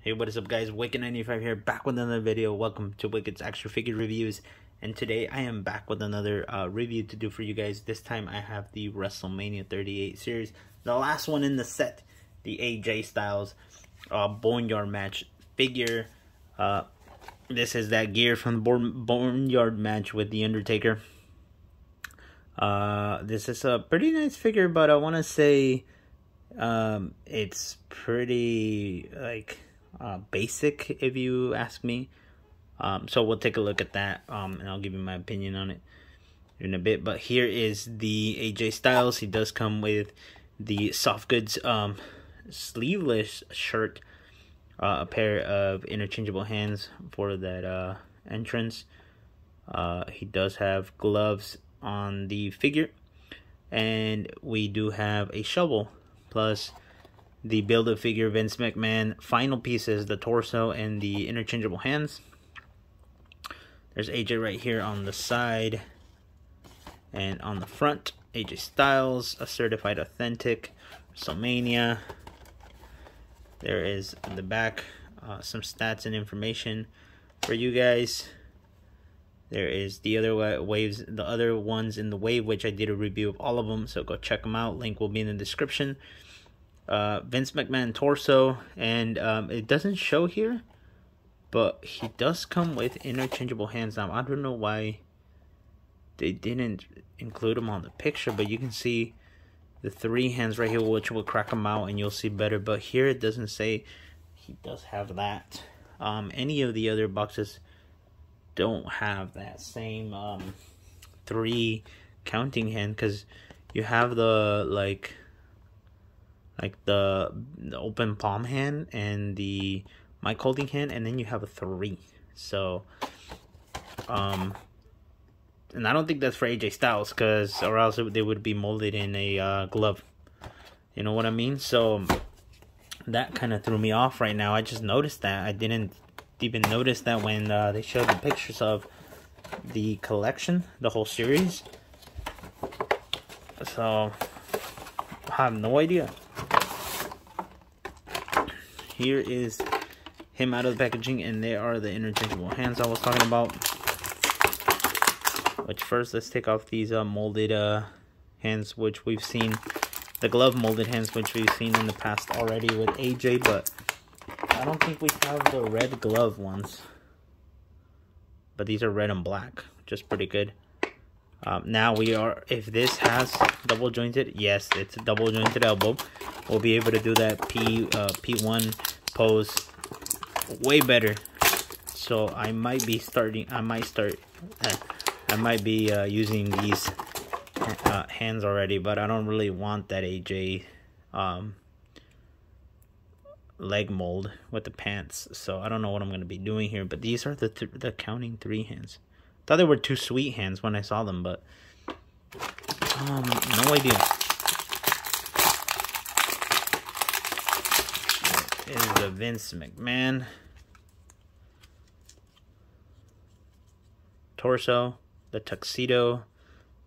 Hey, what is up guys? Wicked95 here, back with another video. Welcome to Wicked's Action Figure Reviews. And today I am back with another uh, review to do for you guys. This time I have the WrestleMania 38 series. The last one in the set, the AJ Styles uh, Boneyard match figure. Uh, this is that gear from the Boneyard match with The Undertaker. Uh, this is a pretty nice figure, but I want to say um, it's pretty, like uh, basic, if you ask me. Um, so we'll take a look at that, um, and I'll give you my opinion on it in a bit. But here is the AJ Styles. He does come with the soft goods um, sleeveless shirt, uh, a pair of interchangeable hands for that uh, entrance. Uh, he does have gloves on the figure, and we do have a shovel plus the Build-A-Figure Vince McMahon final pieces, the torso and the interchangeable hands. There's AJ right here on the side. And on the front, AJ Styles, a certified authentic, WrestleMania. There is in the back uh, some stats and information for you guys. There is the other waves, the other ones in the wave, which I did a review of all of them. So go check them out. Link will be in the description uh, Vince McMahon torso, and um, it doesn't show here, but he does come with interchangeable hands. Now, I don't know why they didn't include him on the picture, but you can see the three hands right here, which will crack them out, and you'll see better. But here it doesn't say he does have that. Um, any of the other boxes don't have that same um, three counting hand because you have the like like the, the open palm hand and the mic holding hand, and then you have a three. So, um, and I don't think that's for AJ Styles, cause or else they would be molded in a uh, glove. You know what I mean? So that kind of threw me off right now. I just noticed that I didn't even notice that when uh, they showed the pictures of the collection, the whole series. So I have no idea here is him out of the packaging, and there are the interchangeable hands I was talking about. Which first, let's take off these uh, molded uh, hands, which we've seen, the glove molded hands, which we've seen in the past already with AJ, but I don't think we have the red glove ones. But these are red and black, which is pretty good. Um, now we are, if this has double jointed, yes, it's a double jointed elbow. We'll be able to do that P, uh, P1 pose way better. So I might be starting, I might start, uh, I might be uh, using these uh, hands already, but I don't really want that AJ um, leg mold with the pants. So I don't know what I'm going to be doing here, but these are the, th the counting three hands. Thought they were too sweet hands when I saw them, but um, no idea. Is the Vince McMahon torso, the tuxedo,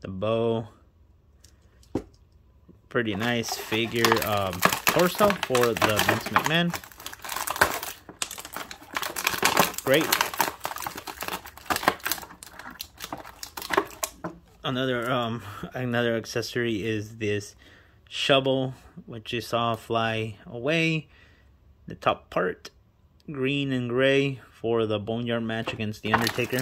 the bow. Pretty nice figure um, torso for the Vince McMahon. Great another um another accessory is this shovel which you saw fly away. The top part green and gray for the boneyard match against the undertaker.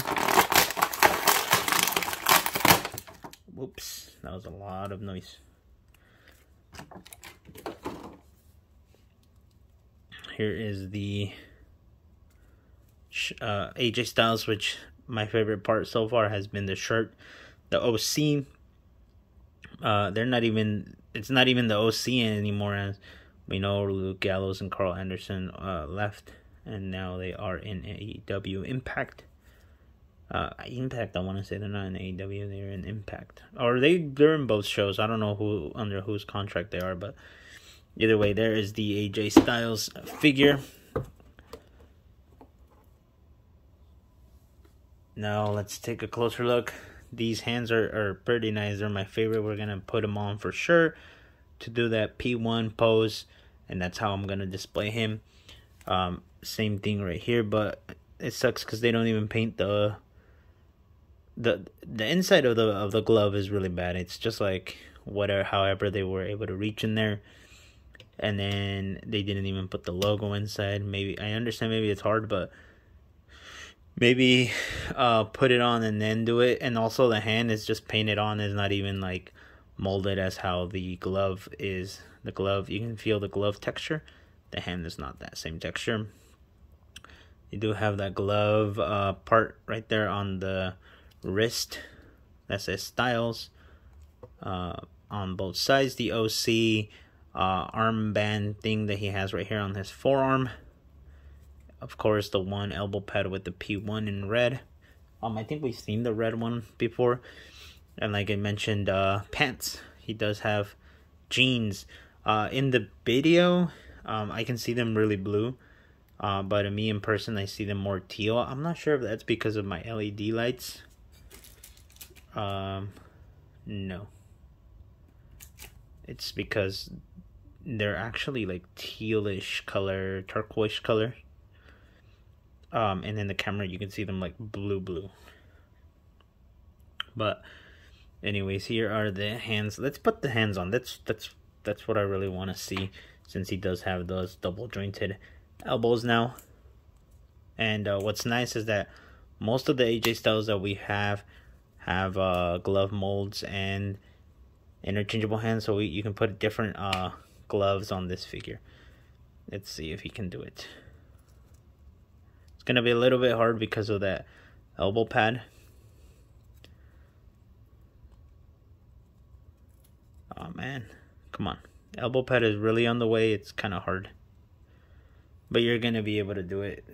Whoops that was a lot of noise. Here is the uh, AJ Styles which my favorite part so far has been the shirt the OC. Uh, they're not even. It's not even the OC anymore, as we know Luke Gallows and Karl Anderson uh, left, and now they are in AEW Impact. Uh, Impact. I want to say they're not in AEW. They're in Impact, or they they're in both shows. I don't know who under whose contract they are, but either way, there is the AJ Styles figure. Now let's take a closer look these hands are, are pretty nice. They're my favorite. We're going to put them on for sure to do that P1 pose. And that's how I'm going to display him. Um, same thing right here, but it sucks because they don't even paint the the the inside of the of the glove is really bad. It's just like whatever, however they were able to reach in there, and then they didn't even put the logo inside. Maybe I understand, maybe it's hard, but maybe uh put it on and then do it. And also the hand is just painted on, is not even like molded as how the glove is. The glove you can feel the glove texture. The hand is not that same texture. You do have that glove uh, part right there on the wrist that says Styles uh, on both sides. The OC uh, armband thing that he has right here on his forearm. Of course, the one elbow pad with the P1 in red. Um, I think we've seen the red one before. And like I mentioned, uh, pants. He does have jeans. Uh, in the video, um, I can see them really blue. Uh, but in me in person, I see them more teal. I'm not sure if that's because of my LED lights. Um, no. It's because they're actually like tealish color, turquoise color. Um, and in the camera, you can see them like blue, blue. But, anyways, here are the hands. Let's put the hands on. That's that's that's what I really want to see, since he does have those double jointed elbows now. And uh, what's nice is that most of the AJ Styles that we have have uh, glove molds and interchangeable hands, so we, you can put different uh, gloves on this figure. Let's see if he can do it. It's gonna be a little bit hard because of that elbow pad. Oh man, come on. Elbow pad is really on the way. It's kind of hard. But you're going to be able to do it.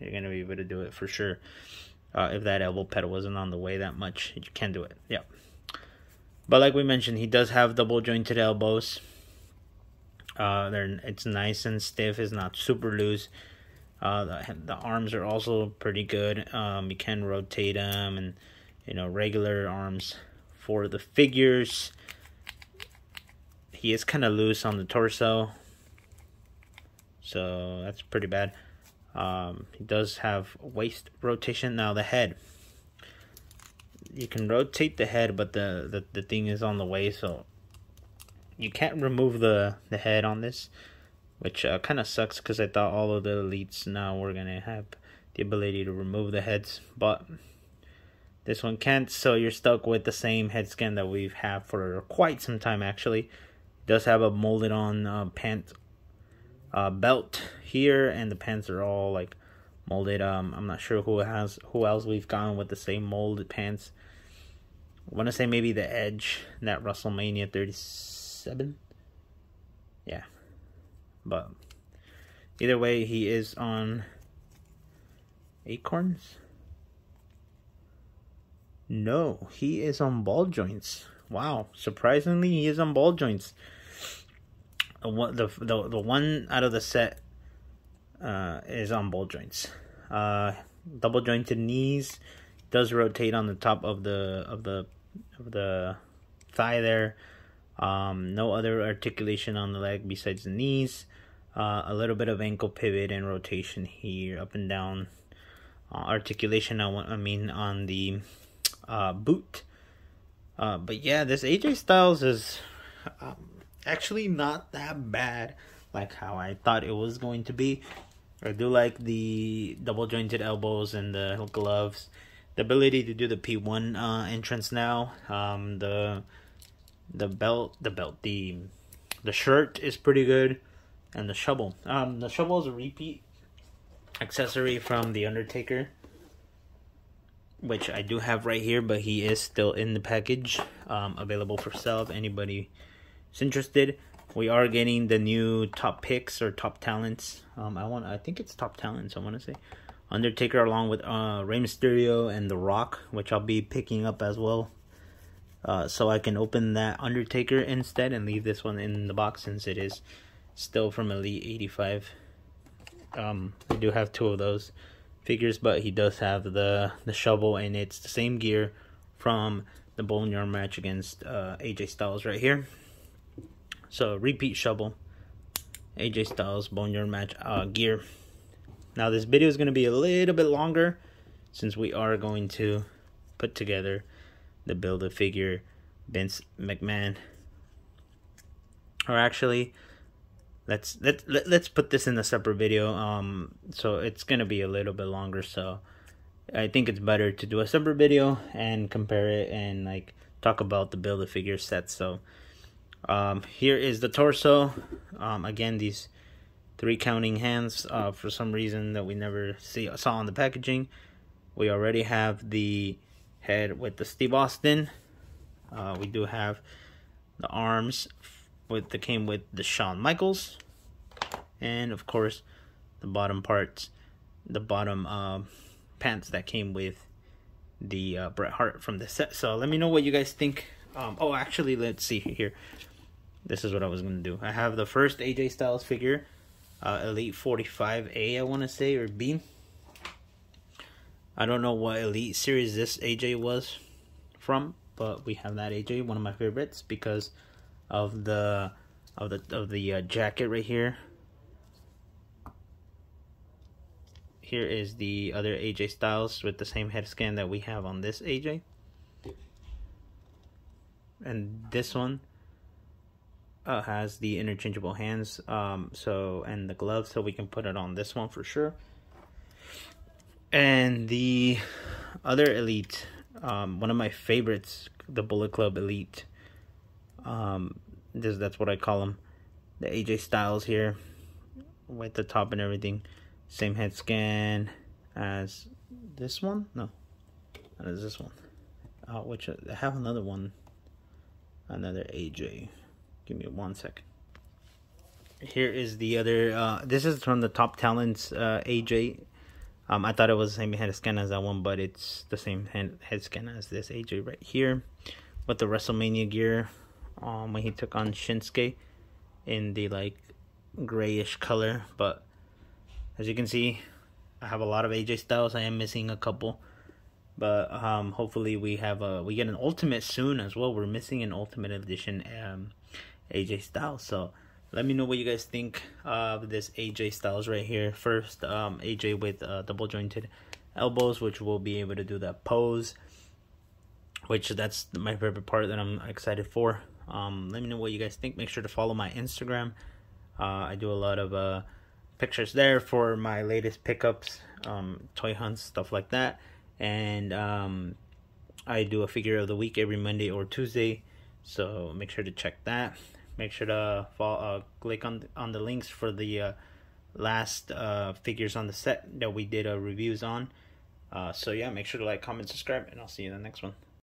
You're going to be able to do it for sure. Uh, if that elbow pad wasn't on the way that much, you can do it. Yeah. But like we mentioned, he does have double jointed elbows. Uh, they're it's nice and stiff. It's not super loose. Uh, the, the arms are also pretty good. Um, you can rotate them and you know regular arms for the figures. He is kind of loose on the torso, so that's pretty bad. Um, he does have waist rotation. Now the head, you can rotate the head, but the, the, the thing is on the way, so you can't remove the, the head on this, which uh, kind of sucks because I thought all of the elites now were going to have the ability to remove the heads, but this one can't, so you're stuck with the same head scan that we've had for quite some time actually. It does have a molded on uh, pant uh, belt here, and the pants are all like molded. Um, I'm not sure who has who else we've gone with the same molded pants. I want to say maybe the Edge that WrestleMania 37. Yeah, but either way, he is on acorns. No, he is on ball joints. Wow, surprisingly, he is on ball joints the the the one out of the set uh, is on ball joints. Uh, double jointed knees does rotate on the top of the of the of the thigh there. Um, no other articulation on the leg besides the knees. Uh, a little bit of ankle pivot and rotation here, up and down. Uh, articulation, I want, I mean, on the uh, boot. Uh, but yeah, this AJ Styles is um, actually not that bad like how I thought it was going to be. I do like the double jointed elbows and the gloves. The ability to do the P1 uh, entrance now. Um, the the belt, the belt, the the shirt is pretty good, and the shovel. Um, the shovel is a repeat accessory from the Undertaker, which I do have right here, but he is still in the package, um, available for sale if anybody is interested, we are getting the new top picks or top talents. Um, I want, I think it's top talents. I want to say Undertaker along with uh, Rey Mysterio and The Rock, which I'll be picking up as well. Uh, so I can open that Undertaker instead and leave this one in the box since it is still from Elite 85. Um, I do have two of those figures, but he does have the the shovel, and it's the same gear from the Boneyard match against uh, AJ Styles right here. So repeat shovel, AJ Styles Boneyard match uh, gear. Now this video is going to be a little bit longer since we are going to put together the Build-A-Figure Vince McMahon. Or actually, let's let, let let's put this in a separate video. Um, so it's gonna be a little bit longer. So I think it's better to do a separate video and compare it and like talk about the Build-A-Figure set. So um, here is the torso. Um, again, these three counting hands uh, for some reason that we never see saw on the packaging. We already have the head with the Steve Austin. Uh, we do have the arms with the came with the Shawn Michaels, and of course the bottom parts, the bottom uh, pants that came with the uh, Bret Hart from the set. So let me know what you guys think. Um, oh, actually, let's see here. This is what I was gonna do. I have the first AJ Styles figure, uh, Elite 45A, I want to say, or B. I don't know what Elite series this AJ was from, but we have that AJ, one of my favorites, because of the of the of the uh, jacket right here. Here is the other AJ Styles with the same head scan that we have on this AJ. And this one uh, has the interchangeable hands um, so and the gloves so we can put it on this one for sure and the other elite um, one of my favorites the bullet club elite um, this that's what i call them the aj styles here with the top and everything same head scan as this one no as this one uh, which i have another one another aj Give me one second. Here is the other. Uh, this is from the Top Talents uh, AJ. Um, I thought it was the same head scan as that one, but it's the same head, head scan as this AJ right here, with the WrestleMania gear. Um, when he took on Shinsuke in the like grayish color, but as you can see, I have a lot of AJ styles. I am missing a couple, but um, hopefully we have a we get an ultimate soon as well. We're missing an ultimate edition um, AJ Styles. So let me know what you guys think of this AJ Styles right here. First, um, AJ with uh, double jointed elbows, which will be able to do that pose, which that's my favorite part that I'm excited for. Um, let me know what you guys think. Make sure to follow my Instagram. Uh, I do a lot of uh, pictures there for my latest pickups, um, toy hunts, stuff like that. And um, I do a figure of the week every Monday or Tuesday. So make sure to check that make sure to follow, uh, click on on the links for the uh, last uh, figures on the set that we did reviews on. So yeah, make sure to like, comment, subscribe, and I'll see you in the next one.